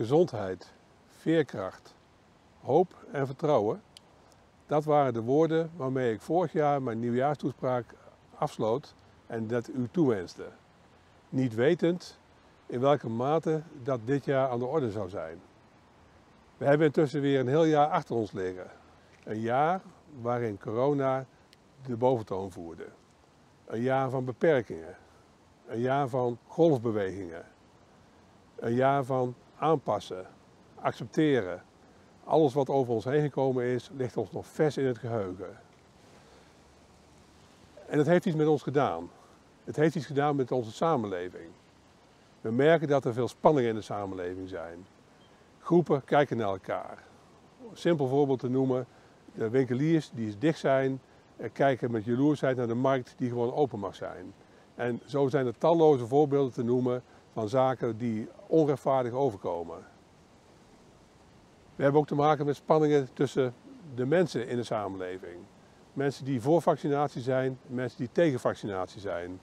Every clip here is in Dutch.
gezondheid, veerkracht, hoop en vertrouwen. Dat waren de woorden waarmee ik vorig jaar mijn nieuwjaarstoespraak afsloot en dat u toewenste. Niet wetend in welke mate dat dit jaar aan de orde zou zijn. We hebben intussen weer een heel jaar achter ons liggen. Een jaar waarin corona de boventoon voerde. Een jaar van beperkingen. Een jaar van golfbewegingen. Een jaar van aanpassen, accepteren. Alles wat over ons heen gekomen is, ligt ons nog vers in het geheugen. En het heeft iets met ons gedaan. Het heeft iets gedaan met onze samenleving. We merken dat er veel spanningen in de samenleving zijn. Groepen kijken naar elkaar. Een simpel voorbeeld te noemen, de winkeliers die dicht zijn, kijken met jaloersheid naar de markt die gewoon open mag zijn. En zo zijn er talloze voorbeelden te noemen van zaken die onrechtvaardig overkomen. We hebben ook te maken met spanningen tussen de mensen in de samenleving. Mensen die voor vaccinatie zijn, mensen die tegen vaccinatie zijn.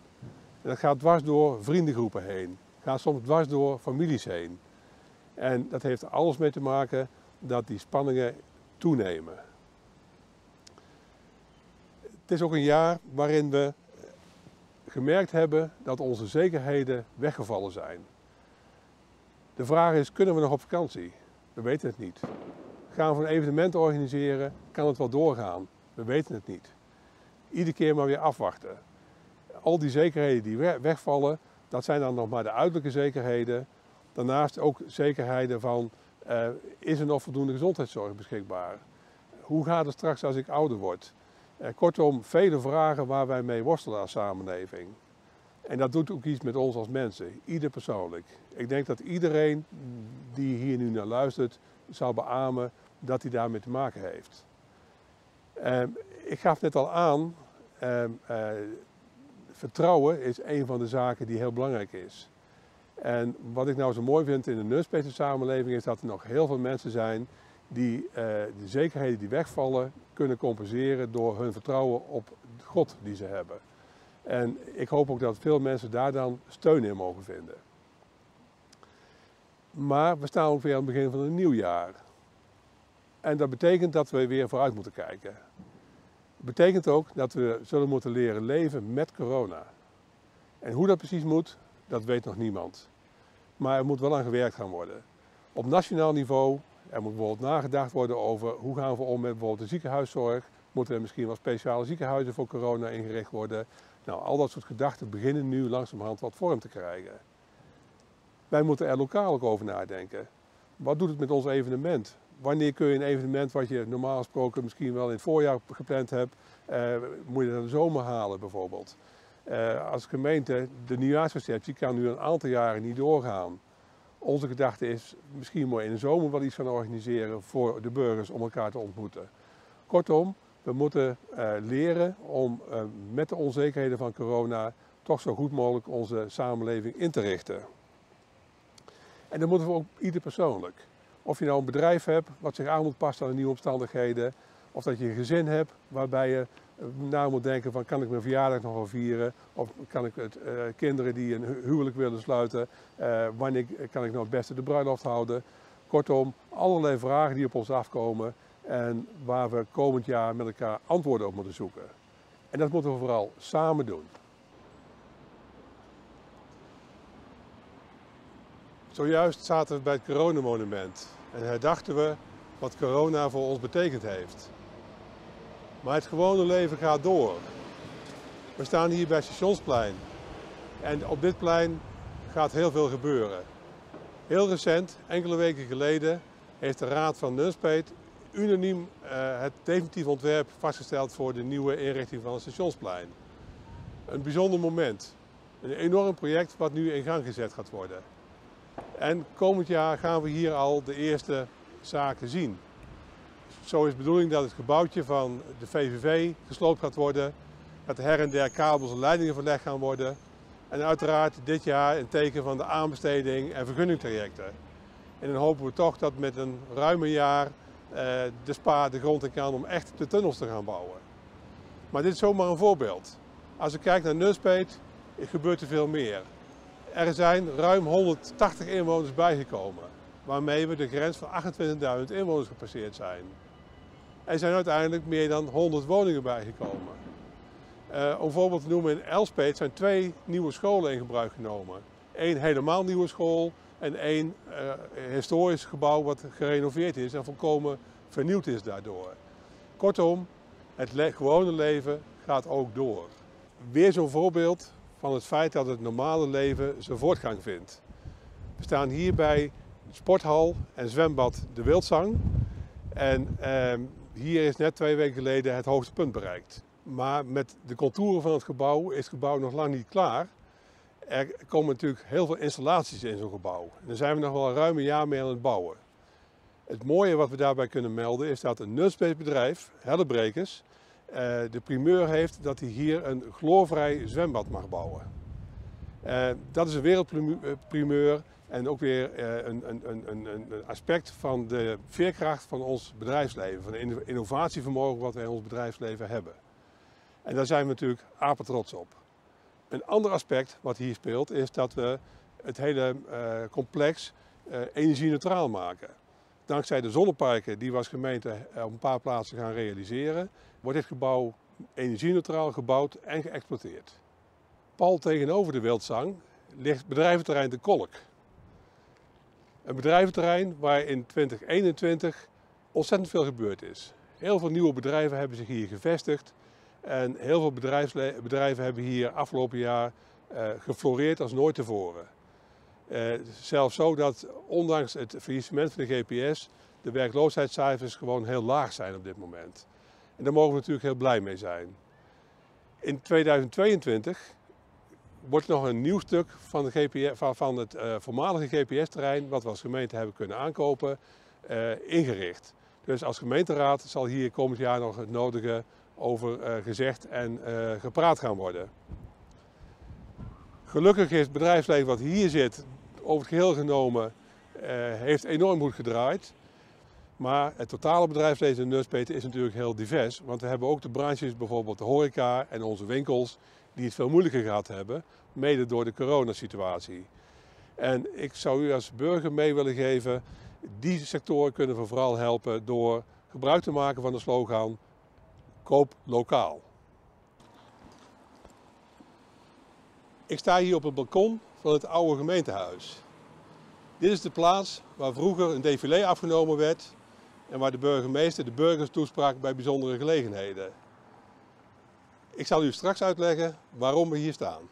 En dat gaat dwars door vriendengroepen heen. gaat soms dwars door families heen. En dat heeft alles mee te maken dat die spanningen toenemen. Het is ook een jaar waarin we gemerkt hebben dat onze zekerheden weggevallen zijn. De vraag is, kunnen we nog op vakantie? We weten het niet. Gaan we een evenement organiseren? Kan het wel doorgaan? We weten het niet. Iedere keer maar weer afwachten. Al die zekerheden die wegvallen, dat zijn dan nog maar de uiterlijke zekerheden. Daarnaast ook zekerheden van, uh, is er nog voldoende gezondheidszorg beschikbaar? Hoe gaat het straks als ik ouder word? Uh, kortom, vele vragen waar wij mee worstelen als samenleving. En dat doet ook iets met ons als mensen, ieder persoonlijk. Ik denk dat iedereen die hier nu naar luistert, zal beamen dat hij daarmee te maken heeft. Ehm, ik gaf net al aan, ehm, eh, vertrouwen is een van de zaken die heel belangrijk is. En wat ik nou zo mooi vind in de nurse samenleving is dat er nog heel veel mensen zijn die uh, de zekerheden die wegvallen kunnen compenseren door hun vertrouwen op God die ze hebben. En ik hoop ook dat veel mensen daar dan steun in mogen vinden. Maar we staan ook weer aan het begin van een nieuw jaar. En dat betekent dat we weer vooruit moeten kijken. Het betekent ook dat we zullen moeten leren leven met corona. En hoe dat precies moet, dat weet nog niemand. Maar er moet wel aan gewerkt gaan worden. Op nationaal niveau, er moet bijvoorbeeld nagedacht worden over hoe gaan we om met bijvoorbeeld de ziekenhuiszorg. Moeten er misschien wel speciale ziekenhuizen voor corona ingericht worden? Nou, al dat soort gedachten beginnen nu langzamerhand wat vorm te krijgen. Wij moeten er lokaal ook over nadenken. Wat doet het met ons evenement? Wanneer kun je een evenement wat je normaal gesproken misschien wel in het voorjaar gepland hebt, eh, moet je dat de zomer halen bijvoorbeeld? Uh, als gemeente, de nieuwjaarsreceptie kan nu een aantal jaren niet doorgaan. Onze gedachte is misschien mooi in de zomer wel iets gaan organiseren voor de burgers om elkaar te ontmoeten. Kortom, we moeten uh, leren om uh, met de onzekerheden van corona toch zo goed mogelijk onze samenleving in te richten. En dan moeten we ook ieder persoonlijk. Of je nou een bedrijf hebt wat zich aan moet passen aan de nieuwe omstandigheden, of dat je een gezin hebt waarbij je na moet denken van kan ik mijn verjaardag nog wel vieren? Of kan ik het, uh, kinderen die een huwelijk willen sluiten, uh, wanneer kan ik nou het beste de bruiloft houden? Kortom, allerlei vragen die op ons afkomen en waar we komend jaar met elkaar antwoorden op moeten zoeken. En dat moeten we vooral samen doen. Zojuist zaten we bij het coronamonument en herdachten we wat corona voor ons betekend heeft. Maar het gewone leven gaat door. We staan hier bij Stationsplein. En op dit plein gaat heel veel gebeuren. Heel recent, enkele weken geleden, heeft de Raad van Nunspeet unaniem uh, het definitief ontwerp vastgesteld voor de nieuwe inrichting van het Stationsplein. Een bijzonder moment. Een enorm project wat nu in gang gezet gaat worden. En komend jaar gaan we hier al de eerste zaken zien. Zo is de bedoeling dat het gebouwtje van de VVV gesloopt gaat worden. Dat er her en der kabels en leidingen verlegd gaan worden. En uiteraard dit jaar een teken van de aanbesteding en vergunningtrajecten. En dan hopen we toch dat met een ruime jaar eh, de SPA de grond in kan om echt de tunnels te gaan bouwen. Maar dit is zomaar een voorbeeld. Als ik kijk naar Nunspeet, gebeurt er veel meer. Er zijn ruim 180 inwoners bijgekomen. waarmee we de grens van 28.000 inwoners gepasseerd zijn. Er zijn uiteindelijk meer dan 100 woningen bijgekomen. Uh, om voorbeeld te noemen, in Elspet zijn twee nieuwe scholen in gebruik genomen. Eén helemaal nieuwe school en één uh, historisch gebouw wat gerenoveerd is en volkomen vernieuwd is daardoor. Kortom, het gewone leven gaat ook door. Weer zo'n voorbeeld van het feit dat het normale leven zijn voortgang vindt. We staan hier bij sporthal en zwembad De Wildzang. En eh, hier is net twee weken geleden het hoogste punt bereikt. Maar met de contouren van het gebouw is het gebouw nog lang niet klaar. Er komen natuurlijk heel veel installaties in zo'n gebouw. En daar zijn we nog wel ruim een jaar mee aan het bouwen. Het mooie wat we daarbij kunnen melden is dat een nutsbased bedrijf, Hellebrekers, eh, de primeur heeft dat hij hier een chloorvrij zwembad mag bouwen. Eh, dat is een wereldprimeur en ook weer eh, een, een, een, een, aspect van de veerkracht van ons bedrijfsleven, van het innovatievermogen wat wij in ons bedrijfsleven hebben. En daar zijn we natuurlijk apen trots op. Een ander aspect wat hier speelt is dat we het hele uh, complex uh, energie-neutraal maken. Dankzij de zonneparken die we als gemeente op een paar plaatsen gaan realiseren, wordt dit gebouw energie-neutraal gebouwd en geëxploiteerd. Pal tegenover de Wildzang ligt bedrijventerrein De Kolk. Een bedrijventerrein waar in 2021 ontzettend veel gebeurd is. Heel veel nieuwe bedrijven hebben zich hier gevestigd. En heel veel bedrijven hebben hier afgelopen jaar uh, gefloreerd als nooit tevoren. Uh, zelfs zo dat ondanks het faillissement van de GPS de werkloosheidscijfers gewoon heel laag zijn op dit moment. En daar mogen we natuurlijk heel blij mee zijn. In 2022 wordt nog een nieuw stuk van, de GPS, van het uh, voormalige GPS-terrein, wat we als gemeente hebben kunnen aankopen, uh, ingericht. Dus als gemeenteraad zal hier komend jaar nog het nodige over uh, gezegd en gepraat gaan worden. Gelukkig is het bedrijfsleven wat hier zit, over het geheel genomen, heeft enorm goed gedraaid. Maar het totale bedrijfsleven in Nuspeten is natuurlijk heel divers. Want we hebben ook de branches, bijvoorbeeld de horeca en onze winkels, die het veel moeilijker gehad hebben, mede door de coronasituatie. En ik zou u als burger mee willen geven, die sectoren kunnen we vooral helpen door gebruik te maken van de slogan koop lokaal. Ik sta hier op het balkon van het oude gemeentehuis. Dit is de plaats waar vroeger een défilé afgenomen werd en waar de burgemeester de burgers toesprak bij bijzondere gelegenheden. Ik zal u straks uitleggen waarom we hier staan.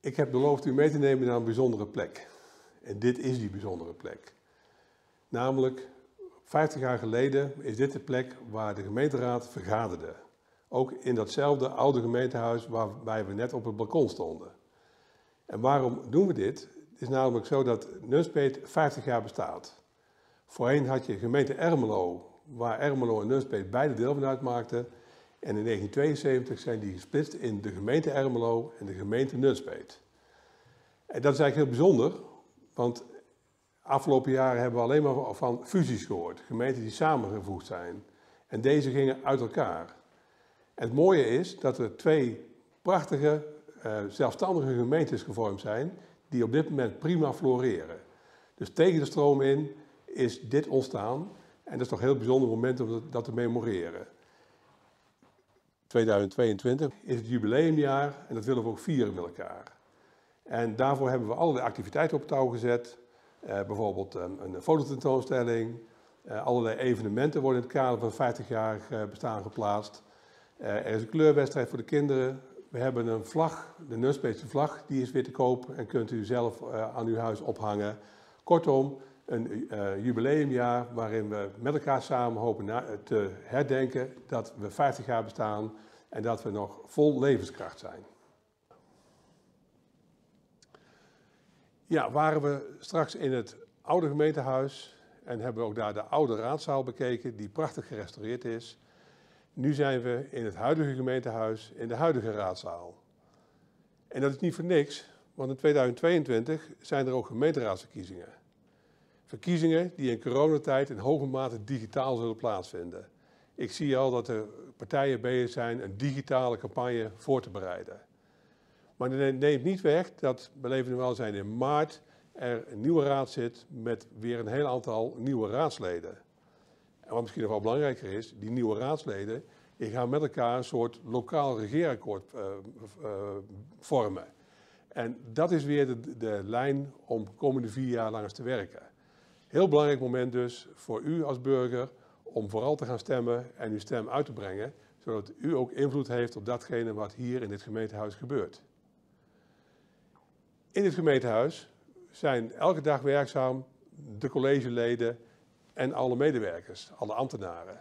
Ik heb beloofd u mee te nemen naar een bijzondere plek. En dit is die bijzondere plek. Namelijk, 50 jaar geleden is dit de plek waar de gemeenteraad vergaderde. Ook in datzelfde oude gemeentehuis waarbij we net op het balkon stonden. En waarom doen we dit? Het is namelijk zo dat Nunspeet 50 jaar bestaat. Voorheen had je gemeente Ermelo, waar Ermelo en Nunspeet beide deel van uitmaakten. En in 1972 zijn die gesplitst in de gemeente Ermelo en de gemeente Nunspeet. En dat is eigenlijk heel bijzonder, want afgelopen jaren hebben we alleen maar van fusies gehoord. Gemeenten die samengevoegd zijn. En deze gingen uit elkaar. Het mooie is dat er twee prachtige, uh, zelfstandige gemeentes gevormd zijn, die op dit moment prima floreren. Dus tegen de stroom in is dit ontstaan. En dat is toch een heel bijzonder moment om dat te memoreren. 2022 is het jubileumjaar en dat willen we ook vieren met elkaar. En daarvoor hebben we allerlei activiteiten op touw gezet. Uh, bijvoorbeeld um, een fototentoonstelling. Uh, allerlei evenementen worden in het kader van 50 jaar uh, bestaan geplaatst. er is een kleurwedstrijd voor de kinderen. We hebben een vlag, de Nunspeetse vlag, die is weer te koop en kunt u zelf aan uw huis ophangen. Kortom, een uh, jubileumjaar waarin we met elkaar samen hopen te herdenken dat we 50 jaar bestaan en dat we nog vol levenskracht zijn. Ja, waren we straks in het oude gemeentehuis en hebben we ook daar de oude raadzaal bekeken, die prachtig gerestaureerd is. Nu zijn we in het huidige gemeentehuis, in de huidige raadzaal. En dat is niet voor niks, want in 2022 zijn er ook gemeenteraadsverkiezingen. Verkiezingen die in coronatijd in hoge mate digitaal zullen plaatsvinden. Ik zie al dat er partijen bezig zijn een digitale campagne voor te bereiden. Maar dat neemt niet weg dat Beleven en Welzijn in maart er een nieuwe raad zit met weer een heel aantal nieuwe raadsleden. En wat misschien nog wel belangrijker is, die nieuwe raadsleden die gaan met elkaar een soort lokaal regeerakkoord uh, uh, vormen. En dat is weer de, de lijn om de komende vier jaar langs te werken. Heel belangrijk moment dus voor u als burger om vooral te gaan stemmen en uw stem uit te brengen, zodat u ook invloed heeft op datgene wat hier in dit gemeentehuis gebeurt. In dit gemeentehuis zijn elke dag werkzaam de collegeleden en alle medewerkers, alle ambtenaren.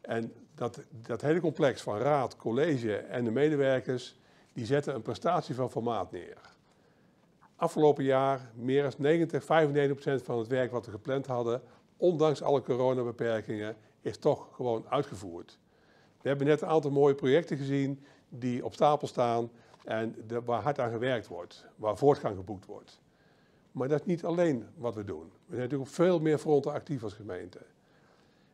En dat, dat hele complex van raad, college en de medewerkers, die zetten een prestatie van formaat neer. Afgelopen jaar meer dan 90, 95% van het werk wat we gepland hadden, ondanks alle coronabeperkingen, is toch gewoon uitgevoerd. We hebben net een aantal mooie projecten gezien die op stapel staan en waar hard aan gewerkt wordt, waar voortgang geboekt wordt. Maar dat is niet alleen wat we doen. We zijn natuurlijk op veel meer fronten actief als gemeente.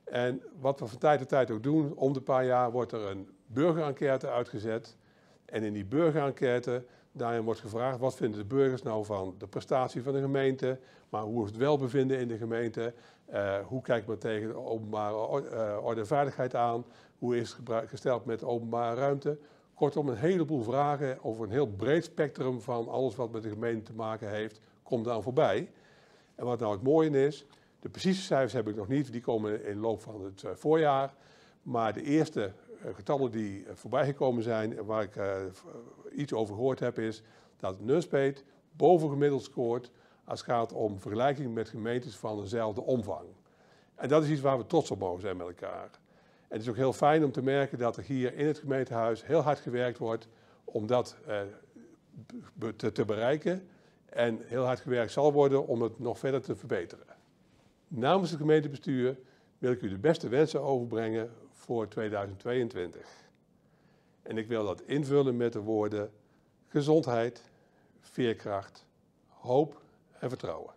En wat we van tijd tot tijd ook doen, om de paar jaar wordt er een burgerenquête uitgezet. En in die burgerenquête, daarin wordt gevraagd wat vinden de burgers nou van de prestatie van de gemeente, maar hoe is het welbevinden in de gemeente, uh, hoe kijkt men tegen de openbare uh, orde en veiligheid aan, hoe is het gesteld met openbare ruimte. Kortom, een heleboel vragen over een heel breed spectrum van alles wat met de gemeente te maken heeft, komt dan voorbij. En wat nou het mooie is, de precieze cijfers heb ik nog niet, die komen in de loop van het uh, voorjaar. Maar de eerste getallen die uh, voorbij gekomen zijn, waar ik iets over gehoord heb, is dat Nunspeet bovengemiddeld scoort als het gaat om vergelijking met gemeentes van dezelfde omvang. En dat is iets waar we trots op mogen zijn met elkaar. En het is ook heel fijn om te merken dat er hier in het gemeentehuis heel hard gewerkt wordt om dat te, te bereiken. En heel hard gewerkt zal worden om het nog verder te verbeteren. Namens het gemeentebestuur wil ik u de beste wensen overbrengen voor 2022. En ik wil dat invullen met de woorden gezondheid, veerkracht, hoop en vertrouwen.